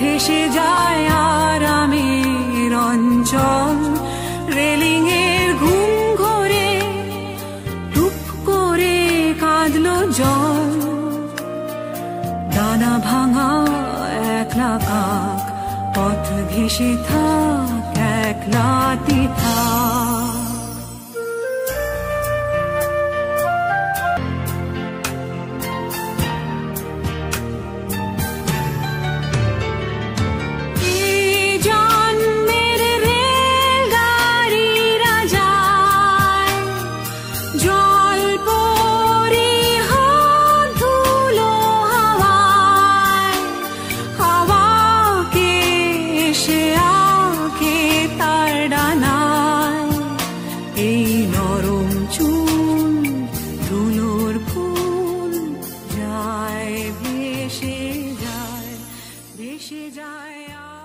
ভেসে যায় আর অঞ্চল। রেলিং এর ঘুম ঘরে, টুপ করে কাঁদল জল। দানা ভাঙা একলা কাক, পথ ঘেসে থাক একলাতি থাক যায়